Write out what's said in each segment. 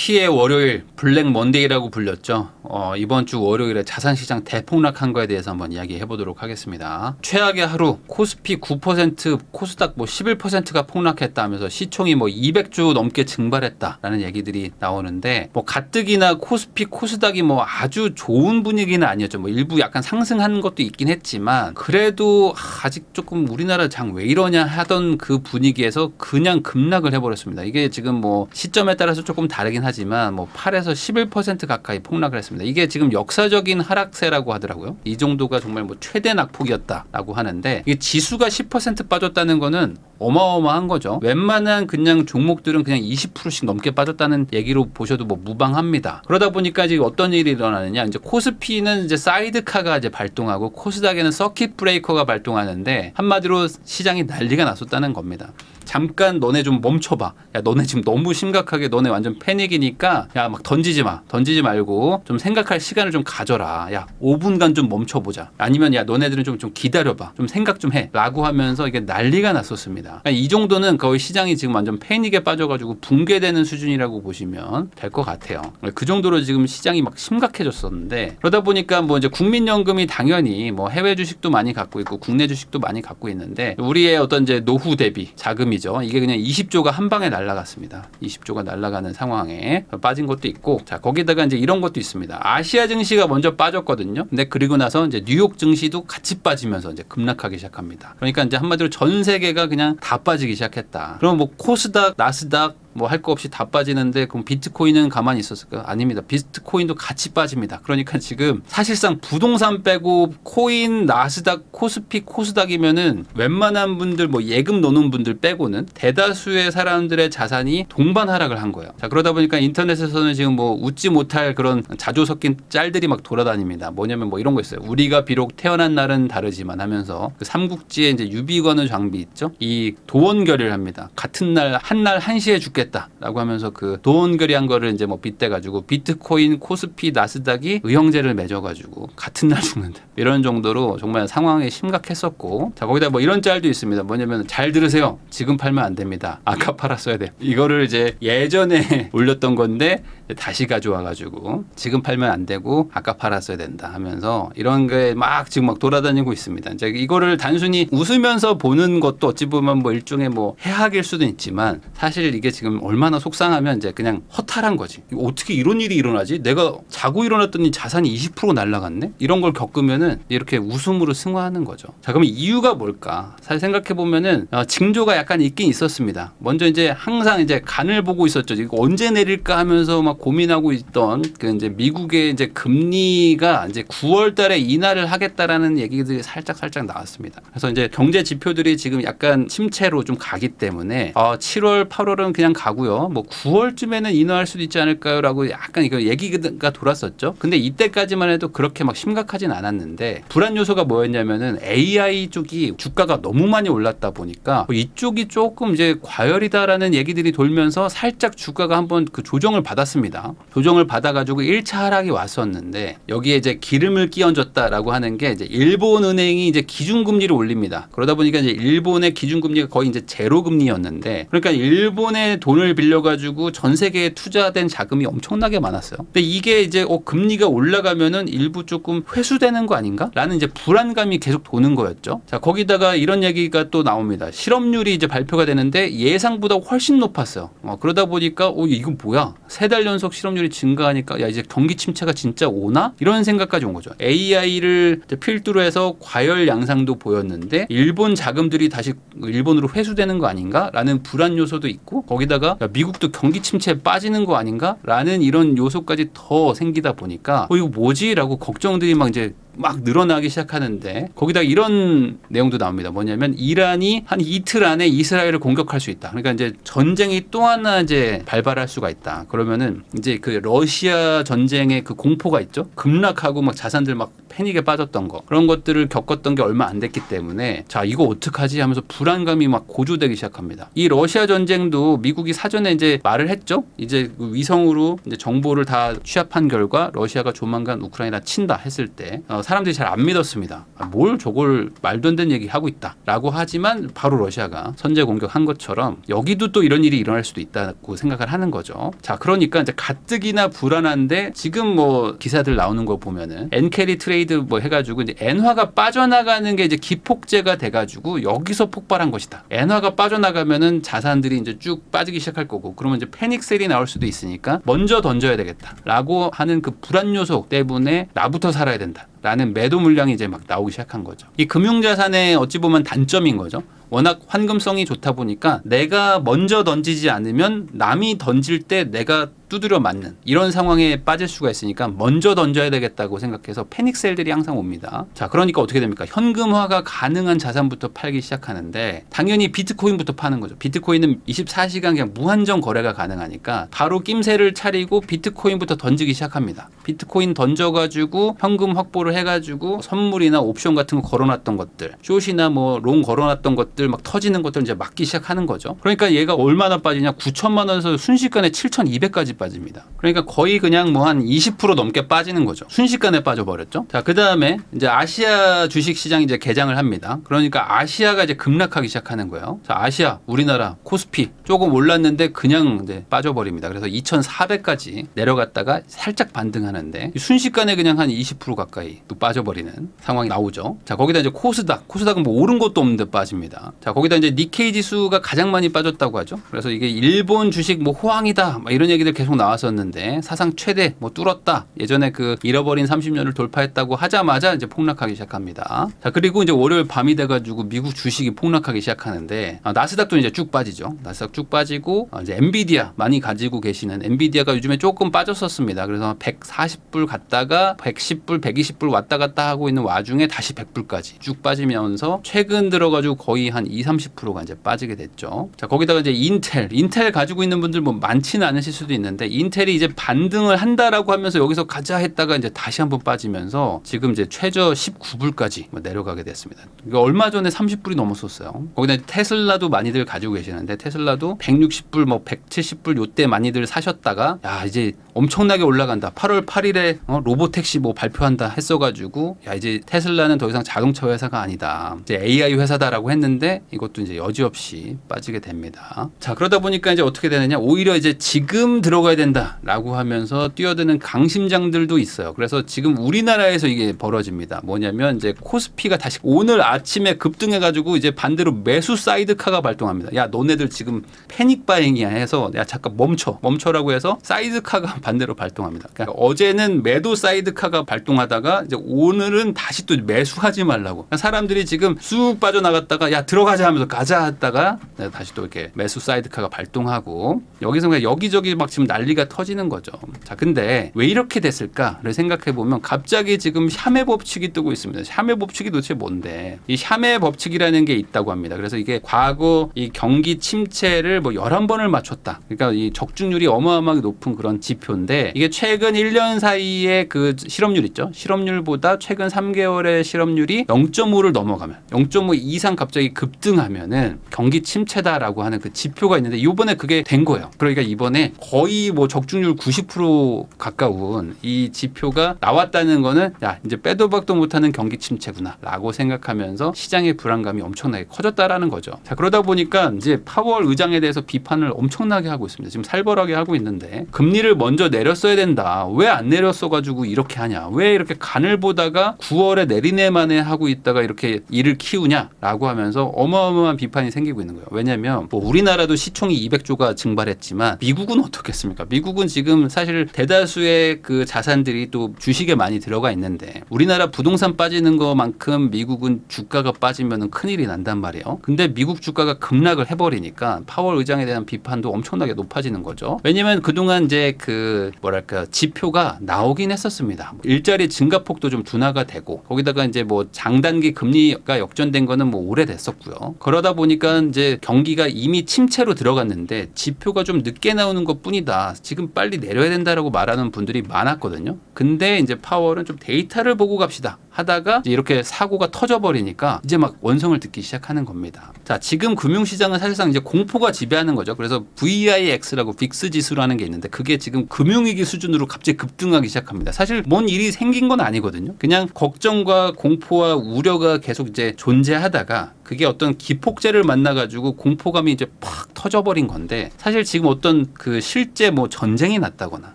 피해 월요일 블랙 먼데이라고 불렸죠. 어, 이번 주 월요일에 자산시장 대폭락한 거에 대해서 한번 이야기해 보도록 하겠습니다. 최악의 하루 코스피 9% 코스닥 뭐 11%가 폭락했다 하면서 시총이 뭐 200조 넘게 증발했다라는 얘기들이 나오는데 뭐 가뜩이나 코스피 코스닥이 뭐 아주 좋은 분위기는 아니었죠. 뭐 일부 약간 상승한 것도 있긴 했지만 그래도 아직 조금 우리나라 장 왜 이러냐 하던 그 분위기에서 그냥 급락을 해버렸습니다. 이게 지금 뭐 시점에 따라서 조금 다르긴 하지만 뭐 8에서 11% 가까이 폭락을 했습니다. 이게 지금 역사적인 하락세라고 하더라고요. 이 정도가 정말 뭐 최대 낙폭이었다라고 하는데 이게 지수가 10% 빠졌다는 거는 어마어마한 거죠. 웬만한 그냥 종목들은 그냥 20%씩 넘게 빠졌다는 얘기로 보셔도 뭐 무방합니다. 그러다 보니까 지금 어떤 일이 일어나느냐 이제 코스피는 이제 사이드카가 이제 발동하고 코스닥에는 서킷 브레이커가 발동하는데 한마디로 시장이 난리가 났었다는 겁니다. 잠깐 너네 좀 멈춰봐. 야 너네 지금 너무 심각하게 너네 완전 패닉이 니까 야 막 던지지 마. 던지지 말고 좀 생각할 시간을 좀 가져라. 야 5분간 좀 멈춰보자. 아니면 야 너네들은 좀, 좀 기다려봐. 좀 생각 좀 해. 라고 하면서 이게 난리가 났었습니다. 그러니까 이 정도는 거의 시장이 지금 완전 패닉에 빠져가지고 붕괴되는 수준이라고 보시면 될 것 같아요. 그 정도로 지금 시장이 막 심각해졌었는데 그러다 보니까 뭐 이제 국민연금이 당연히 뭐 해외 주식도 많이 갖고 있고 국내 주식도 많이 갖고 있는데 우리의 어떤 이제 노후 대비 자금이죠. 이게 그냥 20조가 한 방에 날아갔습니다. 20조가 날아가는 상황에 빠진 것도 있고 자 거기다가 이제 이런 것도 있습니다. 아시아 증시가 먼저 빠졌거든요. 근데 그리고 나서 이제 뉴욕 증시도 같이 빠지면서 이제 급락하기 시작합니다. 그러니까 이제 한마디로 전 세계가 그냥 다 빠지기 시작했다. 그럼 뭐 코스닥, 나스닥 뭐 할 거 없이 다 빠지는데 그럼 비트코인은 가만히 있었을까? 아닙니다. 비트코인도 같이 빠집니다. 그러니까 지금 사실상 부동산 빼고 코인, 나스닥, 코스피, 코스닥이면은 웬만한 분들 뭐 예금 넣는 분들 빼고는 대다수의 사람들의 자산이 동반 하락을 한 거예요. 자 그러다 보니까 인터넷에서는 지금 뭐 웃지 못할 그런 자조 섞인 짤들이 막 돌아다닙니다. 뭐냐면 뭐 이런 거 있어요. 우리가 비록 태어난 날은 다르지만 하면서 그 삼국지에 이제 유비관의 장비 있죠. 이 도원 결의를 합니다. 같은 날 한 날 한시에 죽겠다 라고 하면서 그 도원결의한 거를 이제 뭐 빗대 가지고 비트코인, 코스피, 나스닥이 의형제를 맺어 가지고 같은 날 죽는다. 이런 정도로 정말 상황이 심각했었고 자 거기다 뭐 이런 짤도 있습니다. 뭐냐면 잘 들으세요. 지금 팔면 안 됩니다. 아까 팔았어야 돼. 이거를 이제 예전에 올렸던 건데 다시 가져와 가지고 지금 팔면 안 되고 아까 팔았어야 된다 하면서 이런 게 막 지금 막 돌아다니고 있습니다. 이제 이거를 단순히 웃으면서 보는 것도 어찌 보면 뭐 일종의 뭐 해악일 수도 있지만 사실 이게 지금 얼마나 속상하면 이제 그냥 허탈한 거지. 어떻게 이런 일이 일어나지? 내가 자고 일어났더니 자산이 20% 날라갔네? 이런 걸 겪으면은 이렇게 웃음으로 승화하는 거죠. 자, 그러면 이유가 뭘까? 사실 생각해 보면은 어, 징조가 약간 있긴 있었습니다. 먼저 이제 항상 이제 간을 보고 있었죠. 이거 언제 내릴까 하면서 막 고민하고 있던 그 이제 미국의 이제 금리가 이제 9월 달에 인하를 하겠다라는 얘기들이 살짝 살짝 나왔습니다. 그래서 이제 경제 지표들이 지금 약간 침체로 좀 가기 때문에 어, 7월, 8월은 그냥 가고요. 뭐 9월쯤에는 인하할 수도 있지 않을까요라고 약간 이거 얘기가 돌았었죠. 근데 이때까지만 해도 그렇게 막 심각하진 않았는데 불안 요소가 뭐였냐면은 AI 쪽이 주가가 너무 많이 올랐다 보니까 뭐 이쪽이 조금 이제 과열이다라는 얘기들이 돌면서 살짝 주가가 한번 그 조정을 받았습니다. 조정을 받아가지고 1차 하락이 왔었는데 여기에 이제 기름을 끼얹었다라고 하는 게 이제 일본 은행이 이제 기준금리를 올립니다. 그러다 보니까 이제 일본의 기준금리가 거의 이제 제로 금리였는데 그러니까 일본의 돈을 빌려가지고 전 세계에 투자된 자금이 엄청나게 많았어요. 근데 이게 이제 어, 금리가 올라가면은 일부 조금 회수되는 거 아닌가? 라는 이제 불안감이 계속 도는 거였죠. 자, 거기다가 이런 얘기가 또 나옵니다. 실업률이 이제 발표가 되는데 예상보다 훨씬 높았어요. 어, 그러다 보니까 어, 이건 뭐야? 세 달 연속 실업률이 증가하니까 야, 이제 경기 침체가 진짜 오나? 이런 생각까지 온 거죠. AI를 필두로 해서 과열 양상도 보였는데 일본 자금들이 다시 일본으로 회수되는 거 아닌가? 라는 불안 요소도 있고 거기다가 야, 미국도 경기 침체에 빠지는 거 아닌가? 라는 이런 요소까지 더 생기다 보니까 어, 이거 뭐지? 라고 걱정들이 막 이제 막 늘어나기 시작하는데 거기다 이런 내용도 나옵니다. 뭐냐면 이란이 한 이틀 안에 이스라엘을 공격할 수 있다. 그러니까 이제 전쟁이 또 하나 이제 발발할 수가 있다. 그러면은 이제 그 러시아 전쟁의 그 공포가 있죠. 급락하고 막 자산들 막 패닉에 빠졌던 거 그런 것들을 겪었던 게 얼마 안 됐기 때문에 자 이거 어떡하지 하면서 불안감이 막 고조되기 시작합니다. 이 러시아 전쟁도 미국이 사전에 이제 말을 했죠. 이제 그 위성으로 이제 정보를 다 취합한 결과 러시아가 조만간 우크라이나 친다 했을 때 어, 사람들이 잘 안 믿었습니다. 아, 뭘 저걸 말도 안 되는 얘기 하고 있다라고 하지만 바로 러시아가 선제 공격한 것처럼 여기도 또 이런 일이 일어날 수도 있다고 생각을 하는 거죠. 자, 그러니까 이제 가뜩이나 불안한데 지금 뭐 기사들 나오는 거 보면은 엔캐리 트레이드 뭐 해가지고 이제 엔화가 빠져나가는 게 이제 기폭제가 돼가지고 여기서 폭발한 것이다. 엔화가 빠져나가면은 자산들이 이제 쭉 빠지기 시작할 거고 그러면 이제 패닉셀이 나올 수도 있으니까 먼저 던져야 되겠다라고 하는 그 불안 요소 때문에 나부터 살아야 된다. 라는 매도 물량이 이제 막 나오기 시작한 거죠. 이 금융자산의 어찌 보면 단점인 거죠. 워낙 환금성이 좋다 보니까 내가 먼저 던지지 않으면 남이 던질 때 내가 두드려 맞는 이런 상황에 빠질 수가 있으니까 먼저 던져야 되겠다고 생각해서 패닉셀들이 항상 옵니다. 자, 그러니까 어떻게 됩니까? 현금화가 가능한 자산부터 팔기 시작하는데 당연히 비트코인부터 파는 거죠. 비트코인은 24시간 그냥 무한정 거래가 가능하니까 바로 낌새를 차리고 비트코인부터 던지기 시작합니다. 비트코인 던져가지고 현금 확보를 해가지고 선물이나 옵션 같은 거 걸어놨던 것들, 숏이나 뭐 롱 걸어놨던 것들 막 터지는 것들 이제 막기 시작하는 거죠. 그러니까 얘가 얼마나 빠지냐? 9천만 원에서 순식간에 7,200까지 빠집니다. 그러니까 거의 그냥 뭐 한 20% 넘게 빠지는 거죠. 순식간에 빠져버렸죠. 자, 그 다음에 이제 아시아 주식 시장 이제 개장을 합니다. 그러니까 아시아가 이제 급락하기 시작하는 거예요. 자, 아시아, 우리나라, 코스피 조금 올랐는데 그냥 이제 빠져버립니다. 그래서 2,400까지 내려갔다가 살짝 반등하는데 순식간에 그냥 한 20% 가까이 또 빠져버리는 상황이 나오죠. 자, 거기다 이제 코스닥, 코스닥은 뭐 오른 것도 없는데 빠집니다. 자, 거기다 이제 니케이 지수가 가장 많이 빠졌다고 하죠. 그래서 이게 일본 주식 뭐 호황이다, 막 이런 얘기들 계속 나왔었는데 사상 최대 뭐 뚫었다. 예전에 그 잃어버린 30년을 돌파했다고 하자마자 이제 폭락하기 시작합니다. 자 그리고 이제 월요일 밤이 돼 가지고 미국 주식이 폭락하기 시작하는데 아, 나스닥도 이제 쭉 빠지죠. 나스닥 쭉 빠지고 아, 이제 엔비디아 많이 가지고 계시는 엔비디아가 요즘에 조금 빠졌었습니다. 그래서 140불 갔다가 110불, 120불 왔다 갔다 하고 있는 와중에 다시 100불까지 쭉 빠지면서 최근 들어 가지고 거의 한 2, 30%가 이제 빠지게 됐죠. 자 거기다가 이제 인텔, 인텔 가지고 있는 분들 뭐 많지는 않으실 수도 있는데 인텔이 이제 반등을 한다라고 하면서 여기서 가자 했다가 이제 다시 한번 빠지면서 지금 이제 최저 19불까지 뭐 내려가게 됐습니다. 이거 얼마 전에 30불이 넘었었어요. 거기다 테슬라도 많이들 가지고 계시는데 테슬라도 160불 뭐 170불 요때 많이들 사셨다가 야 이제 엄청나게 올라간다. 8월 8일에 어, 로보택시 뭐 발표한다 했어가지고 야 이제 테슬라는 더 이상 자동차 회사가 아니다. 이제 AI 회사다라고 했는데 이것도 이제 여지없이 빠지게 됩니다. 자 그러다 보니까 이제 어떻게 되느냐 오히려 이제 지금 들어가야 된다라고 하면서 뛰어드는 강심장들도 있어요. 그래서 지금 우리나라에서 이게 벌어집니다. 뭐냐면 이제 코스피가 다시 오늘 아침에 급등해가지고 이제 반대로 매수 사이드카가 발동합니다. 야 너네들 지금 패닉 바잉이야 해서 야 잠깐 멈춰 멈춰라고 해서 사이드카가 반대로 발동합니다. 그러니까 어제는 매도 사이드카가 발동하다가 이제 오늘은 다시 또 매수하지 말라고. 그러니까 사람들이 지금 쑥 빠져나갔다가 야 들어가자 하면서 가자 했다가 다시 또 이렇게 매수 사이드카가 발동하고 여기서 그냥 여기저기 막 지금 난리가 터지는 거죠. 자, 근데 왜 이렇게 됐을까를 생각해 보면 갑자기 지금 샴의 법칙이 뜨고 있습니다. 샴의 법칙이 도대체 뭔데? 이 샴의 법칙이라는 게 있다고 합니다. 그래서 이게 과거 이 경기 침체를 뭐 11번을 맞췄다. 그러니까 이 적중률이 어마어마하게 높은 그런 지표 인데 이게 최근 1년 사이에 그 실업률 있죠. 실업률보다 최근 3개월의 실업률이 0.5를 넘어가면 0.5 이상 갑자기 급등하면은 경기 침체다라고 하는 그 지표가 있는데 이번에 그게 된 거예요. 그러니까 이번에 거의 뭐 적중률 90% 가까운 이 지표가 나왔다는 거는 야 이제 빼도 박도 못하는 경기 침체구나라고 생각하면서 시장의 불안감이 엄청나게 커졌다라는 거죠. 자 그러다 보니까 이제 파월 의장에 대해서 비판을 엄청나게 하고 있습니다. 지금 살벌하게 하고 있는데 금리를 먼저 내렸어야 된다. 왜 안 내렸어 가지고 이렇게 하냐? 왜 이렇게 간을 보다가 9월에 내리네 만에 하고 있다가 이렇게 일을 키우냐라고 하면서 어마어마한 비판이 생기고 있는 거예요. 왜냐하면 뭐 우리나라도 시총이 200조가 증발했지만 미국은 어떻겠습니까? 미국은 지금 사실 대다수의 그 자산들이 또 주식에 많이 들어가 있는데 우리나라 부동산 빠지는 것만큼 미국은 주가가 빠지면 큰일이 난단 말이에요. 근데 미국 주가가 급락을 해버리니까 파월 의장에 대한 비판도 엄청나게 높아지는 거죠. 왜냐면 그동안 이제 그 뭐랄까 지표가 나오긴 했었습니다. 일자리 증가폭도 좀 둔화가 되고 거기다가 이제 뭐 장단기 금리가 역전된 거는 뭐 오래됐었고요. 그러다 보니까 이제 경기가 이미 침체로 들어갔는데 지표가 좀 늦게 나오는 것 뿐이다. 지금 빨리 내려야 된다라고 말하는 분들이 많았거든요. 근데 이제 파월은 좀 데이터를 보고 갑시다. 하다가 이렇게 사고가 터져버리니까 이제 막 원성을 듣기 시작하는 겁니다. 자, 지금 금융시장은 사실상 이제 공포가 지배하는 거죠. 그래서 VIX라고 빅스 지수라는 게 있는데 그게 지금 금융위기 수준으로 갑자기 급등하기 시작합니다. 사실 뭔 일이 생긴 건 아니거든요. 그냥 걱정과 공포와 우려가 계속 이제 존재하다가 그게 어떤 기폭제를 만나가지고 공포감이 이제 팍 터져버린 건데 사실 지금 어떤 그 실제 뭐 전쟁이 났다거나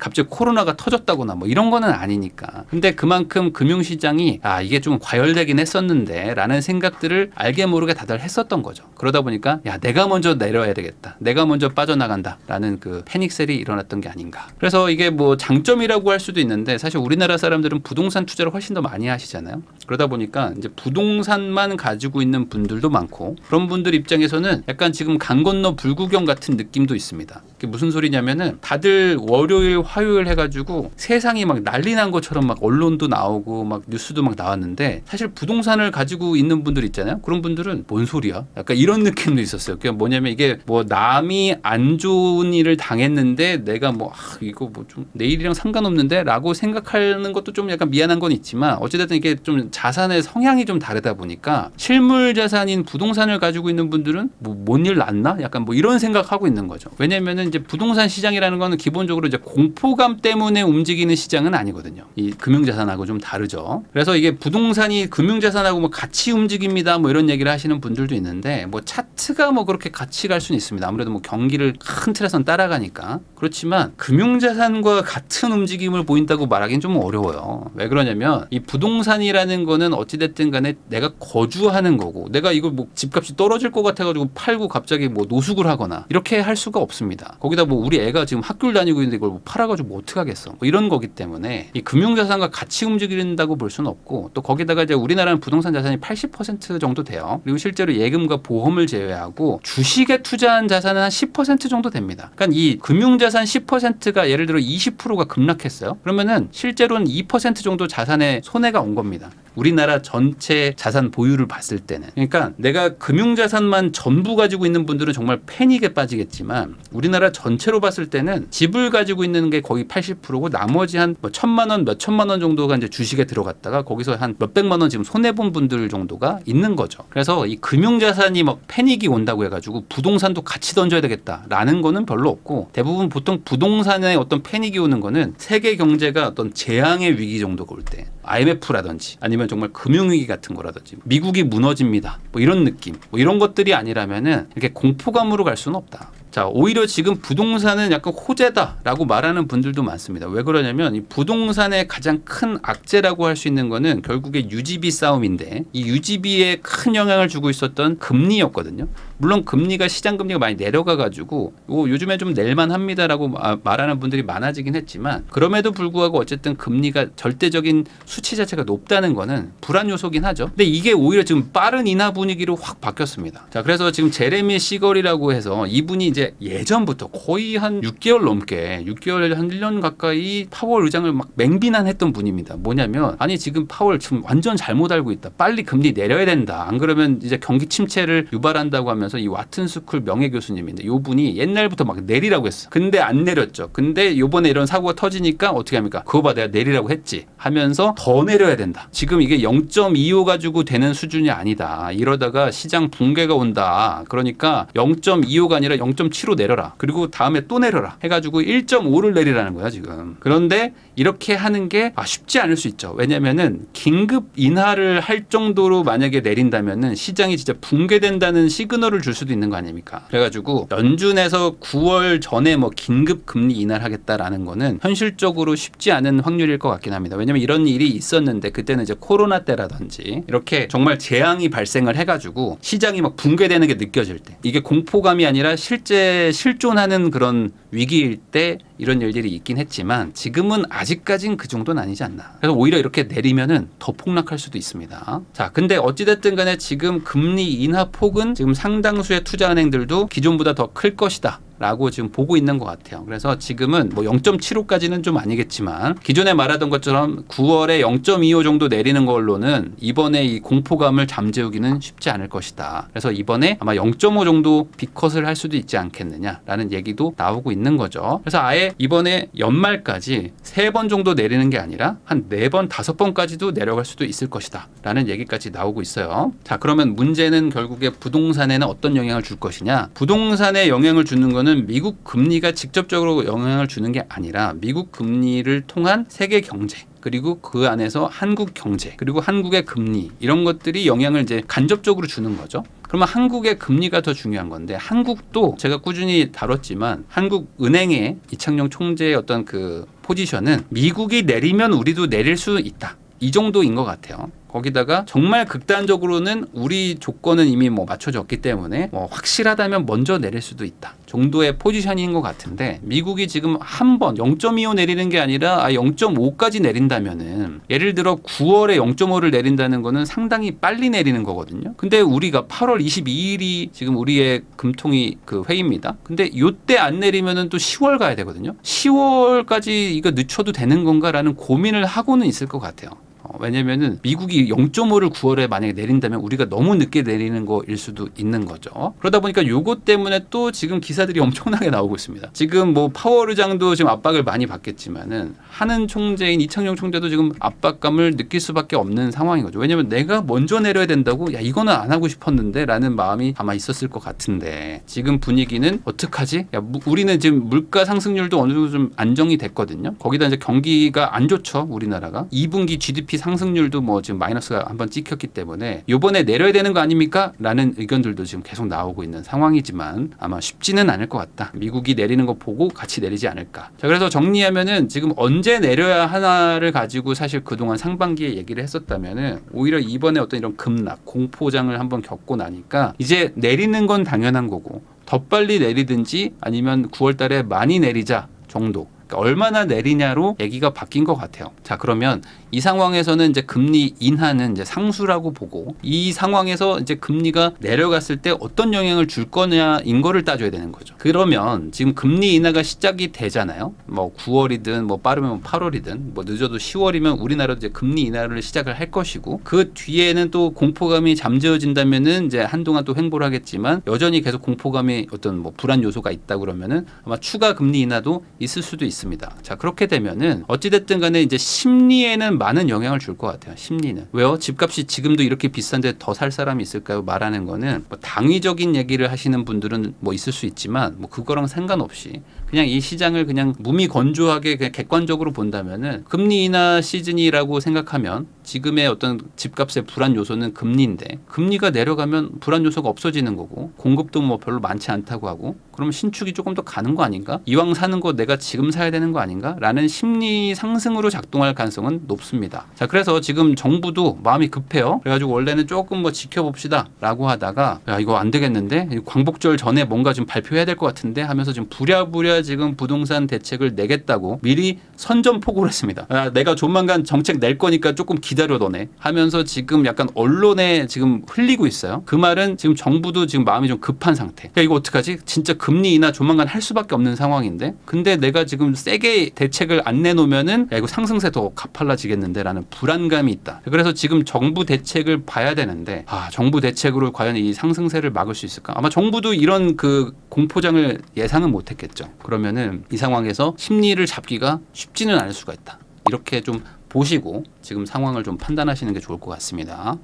갑자기 코로나가 터졌다거나 뭐 이런 거는 아니니까. 근데 그만큼 금융시장이 아 이게 좀 과열되긴 했었는데라는 생각들을 알게 모르게 다들 했었던 거죠. 그러다 보니까 야 내가 먼저 내려야 되겠다. 내가 먼저 빠져나간다라는 그 패닉셀이 일어났던 게 아닌가. 그래서 이게 뭐 장점이라고 할 수도 있는데 사실 우리나라 사람들은 부동산 투자를 훨씬 더 많이 하시잖아요. 그러다 보니까 이제 부동산만 가지고 있는 분들도 많고 그런 분들 입장에서는 약간 지금 강 건너 불구경 같은 느낌도 있습니다. 그게 무슨 소리냐면은 다들 월요일 화요일 해가지고 세상이 막 난리 난 것처럼 막 언론도 나오고 막 뉴스도 막 나왔는데 사실 부동산을 가지고 있는 분들 있잖아요. 그런 분들은 뭔 소리야? 약간 이런 느낌도 있었어요. 그게 뭐냐면 이게 뭐 남이 안 좋은 일을 당했는데 내가 뭐 아, 이거 뭐 좀 내일이랑 상관없는데라고 생각하는 것도 좀 약간 미안한 건 있지만 어찌됐든 이게 좀 자산의 성향이 좀 다르다 보니까 실물 자산인 부동산을 가지고 있는 분들은 뭐 뭔 일 났나? 약간 뭐 이런 생각하고 있는 거죠. 왜냐면은 이제 부동산 시장이라는 거는 기본적으로 이제 공포감 때문에 움직이는 시장은 아니거든요. 이 금융자산하고 좀 다르죠. 그래서 이게 부동산이 금융자산하고 뭐 같이 움직입니다. 뭐 이런 얘기를 하시는 분들도 있는데 뭐 차트가 뭐 그렇게 같이 갈 수는 있습니다. 아무래도 뭐 경기를 큰 틀에선 따라가니까. 그렇지만 금융자산과 같은 움직임을 보인다고 말하기는 좀 어려워요. 왜 그러냐면 이 부동산이라는 거는 어찌됐든 간에 내가 거주하는 거고 내가 이걸 뭐 집값이 떨어질 것 같아가지고 팔고 갑자기 뭐 노숙을 하거나 이렇게 할 수가 없습니다. 거기다 뭐 우리 애가 지금 학교를 다니고 있는데 이걸 뭐 팔아가지고 뭐 어떡하겠어. 뭐 이런 거기 때문에 이 금융자산과 같이 움직인다고 볼 수는 없고 또 거기다가 이제 우리나라는 부동산 자산이 80% 정도 돼요. 그리고 실제로 예금과 보험을 제외하고 주식에 투자한 자산은 한 10% 정도 됩니다. 그러니까 이 금융자산 10%가 예를 들어 20%가 급락했어요. 그러면은 실제로는 2% 정도 자산에 손해가 온 겁니다. 우리나라 전체 자산 보유를 봤을 때는 그러니까 내가 금융자산만 전부 가지고 있는 분들은 정말 패닉에 빠지겠지만 우리나라 전체로 봤을 때는 집을 가지고 있는 게 거의 80%고 나머지 한 뭐 천만 원, 몇 천만 원 정도가 이제 주식에 들어갔다가 거기서 한 몇백만 원 지금 손해 본 분들 정도가 있는 거죠. 그래서 이 금융 자산이 막 패닉이 온다고 해 가지고 부동산도 같이 던져야 되겠다라는 거는 별로 없고 대부분 보통 부동산에 어떤 패닉이 오는 거는 세계 경제가 어떤 재앙의 위기 정도가 올 때 IMF라든지 아니면 정말 금융위기 같은 거라든지 미국이 무너집니다. 뭐 이런 느낌. 뭐 이런 것들이 아니라면은 이렇게 공포감으로 갈 수는 없다. 자, 오히려 지금 부동산은 약간 호재다라고 말하는 분들도 많습니다. 왜 그러냐면 이 부동산의 가장 큰 악재라고 할 수 있는 거는 결국에 유지비 싸움인데 이 유지비에 큰 영향을 주고 있었던 금리였거든요. 물론 금리가 시장 금리가 많이 내려가 가지고 요즘에 좀 낼만 합니다라고 말하는 분들이 많아지긴 했지만 그럼에도 불구하고 어쨌든 금리가 절대적인 수치 자체가 높다는 거는 불안 요소긴 하죠. 근데 이게 오히려 지금 빠른 인하 분위기로 확 바뀌었습니다. 자, 그래서 지금 제레미 시걸이라고 해서 이분이 이제 예전부터 거의 한 6개월 넘게 6개월 한 1년 가까이 파월 의장을 막 맹비난했던 분입니다. 뭐냐면 아니 지금 파월 지금 완전 잘못 알고 있다. 빨리 금리 내려야 된다. 안 그러면 이제 경기 침체를 유발한다고 하면서 이 와튼 스쿨 명예 교수님인데 요 분이 옛날부터 막 내리라고 했어. 근데 안 내렸죠. 근데 요번에 이런 사고가 터지니까 어떻게 합니까? 그거 봐 내가 내리라고 했지 하면서 더 내려야 된다. 지금 이게 0.25 가지고 되는 수준이 아니다. 이러다가 시장 붕괴가 온다. 그러니까 0.25가 아니라 0.75 내려라. 그리고 다음에 또 내려라. 해가지고 1.5를 내리라는 거야 지금. 그런데 이렇게 하는 게 아, 쉽지 않을 수 있죠. 왜냐면은 긴급 인하를 할 정도로 만약에 내린다면은 시장이 진짜 붕괴된다는 시그널을 줄 수도 있는 거 아닙니까? 그래가지고 연준에서 9월 전에 뭐 긴급 금리 인하를 하겠다라는 거는 현실적으로 쉽지 않은 확률일 것 같긴 합니다. 왜냐면 이런 일이 있었는데 그때는 이제 코로나 때라든지 이렇게 정말 재앙이 발생을 해가지고 시장이 막 붕괴되는 게 느껴질 때 이게 공포감이 아니라 실제 실존하는 그런 위기일 때 이런 일들이 있긴 했지만 지금은 아직까진 그 정도는 아니지 않나. 그래서 오히려 이렇게 내리면은 더 폭락할 수도 있습니다. 자, 근데 어찌됐든 간에 지금 금리 인하 폭은 지금 상당수의 투자은행들도 기존보다 더 클 것이다. 라고 지금 보고 있는 것 같아요. 그래서 지금은 뭐 0.75까지는 좀 아니겠지만 기존에 말하던 것처럼 9월에 0.25 정도 내리는 걸로는 이번에 이 공포감을 잠재우기는 쉽지 않을 것이다. 그래서 이번에 아마 0.5 정도 비컷을 할 수도 있지 않겠느냐라는 얘기도 나오고 있는 거죠. 그래서 아예 이번에 연말까지 세 번 정도 내리는 게 아니라 한 네 번, 다섯 번까지도 내려갈 수도 있을 것이다. 라는 얘기까지 나오고 있어요. 자, 그러면 문제는 결국에 부동산에는 어떤 영향을 줄 것이냐? 부동산에 영향을 주는 거는 미국 금리가 직접적으로 영향을 주는 게 아니라 미국 금리를 통한 세계 경제 그리고 그 안에서 한국 경제 그리고 한국의 금리 이런 것들이 영향을 이제 간접적으로 주는 거죠. 그러면 한국의 금리가 더 중요한 건데 한국도 제가 꾸준히 다뤘지만 한국 은행의 이창용 총재의 어떤 그 포지션은 미국이 내리면 우리도 내릴 수 있다. 이 정도인 것 같아요. 거기다가 정말 극단적으로는 우리 조건은 이미 뭐 맞춰졌기 때문에 뭐 확실하다면 먼저 내릴 수도 있다 정도의 포지션인 것 같은데 미국이 지금 한 번 0.25 내리는 게 아니라 0.5까지 내린다면은 예를 들어 9월에 0.5를 내린다는 거는 상당히 빨리 내리는 거거든요. 근데 우리가 8월 22일이 지금 우리의 금통위 그 회의입니다. 근데 요때 안 내리면은 또 10월 가야 되거든요. 10월까지 이거 늦춰도 되는 건가라는 고민을 하고는 있을 것 같아요. 어, 왜냐면은 미국이 0.5를 9월에 만약에 내린다면 우리가 너무 늦게 내리는 거일 수도 있는 거죠. 그러다 보니까 요것 때문에 또 지금 기사들이 엄청나게 나오고 있습니다. 지금 뭐 파월 의장도 지금 압박을 많이 받겠지만은 하는 총재인 이창용 총재도 지금 압박감을 느낄 수밖에 없는 상황인 거죠. 왜냐면 내가 먼저 내려야 된다고 야 이거는 안 하고 싶었는데 라는 마음이 아마 있었을 것 같은데 지금 분위기는 어떡하지? 야 무- 우리는 지금 물가 상승률도 어느 정도 좀 안정이 됐거든요. 거기다 이제 경기가 안 좋죠. 우리나라가 2분기 GDP 상승률도 뭐 지금 마이너스가 한번 찍혔기 때문에 요번에 내려야 되는 거 아닙니까? 라는 의견들도 지금 계속 나오고 있는 상황이지만 아마 쉽지는 않을 것 같다. 미국이 내리는 거 보고 같이 내리지 않을까. 자, 그래서 정리하면은 지금 언제 내려야 하나를 가지고 사실 그동안 상반기에 얘기를 했었다면은 오히려 이번에 어떤 이런 급락, 공포장을 한번 겪고 나니까 이제 내리는 건 당연한 거고 더 빨리 내리든지 아니면 9월 달에 많이 내리자 정도. 그러니까 얼마나 내리냐로 얘기가 바뀐 것 같아요. 자, 그러면 이 상황에서는 이제 금리 인하는 이제 상수라고 보고 이 상황에서 이제 금리가 내려갔을 때 어떤 영향을 줄 거냐인 거를 따져야 되는 거죠. 그러면 지금 금리 인하가 시작이 되잖아요. 뭐 9월이든 뭐 빠르면 8월이든 뭐 늦어도 10월이면 우리나라도 이제 금리 인하를 시작을 할 것이고 그 뒤에는 또 공포감이 잠재워진다면은 이제 한동안 또 횡보를 하겠지만 여전히 계속 공포감이 어떤 뭐 불안 요소가 있다 그러면은 아마 추가 금리 인하도 있을 수도 있 습니다. 자 그렇게 되면은 어찌됐든 간에 이제 심리에는 많은 영향을 줄 것 같아요. 심리는 왜요? 집값이 지금도 이렇게 비싼데 더 살 사람이 있을까요? 말하는 거는 뭐 당위적인 얘기를 하시는 분들은 뭐 있을 수 있지만 뭐 그거랑 상관없이 그냥 이 시장을 그냥 무미 건조하게 그냥 객관적으로 본다면은 금리 인하 시즌이라고 생각하면 지금의 어떤 집값의 불안 요소는 금리인데 금리가 내려가면 불안 요소가 없어지는 거고 공급도 뭐 별로 많지 않다고 하고 그러면 신축이 조금 더 가는 거 아닌가? 이왕 사는 거 내가 지금 사야 되는 거 아닌가? 라는 심리 상승으로 작동할 가능성은 높습니다. 자, 그래서 지금 정부도 마음이 급해요. 그래가지고 원래는 조금 뭐 지켜봅시다 라고 하다가 야, 이거 안 되겠는데? 이 광복절 전에 뭔가 좀 발표해야 될 것 같은데 하면서 지금 부랴부랴 지금 부동산 대책을 내겠다고 미리 선전포고를 했습니다. 야, 내가 조만간 정책 낼 거니까 조금 기다려 너네 하면서 지금 약간 언론에 지금 흘리고 있어요. 그 말은 지금 정부도 지금 마음이 좀 급한 상태. 야, 이거 어떡하지? 진짜 금리 인하 조만간 할 수밖에 없는 상황인데 근데 내가 지금 세게 대책을 안 내놓으면은 야, 이거 상승세 더 가팔라지겠는데 라는 불안감이 있다. 그래서 지금 정부 대책을 봐야 되는데 아, 정부 대책으로 과연 이 상승세를 막을 수 있을까? 아마 정부도 이런 그 공포장을 예상은 못 했겠죠. 그러면은 이 상황에서 심리를 잡기가 쉽지는 않을 수가 있다. 이렇게 좀 보시고 지금 상황을 좀 판단하시는 게 좋을 것 같습니다.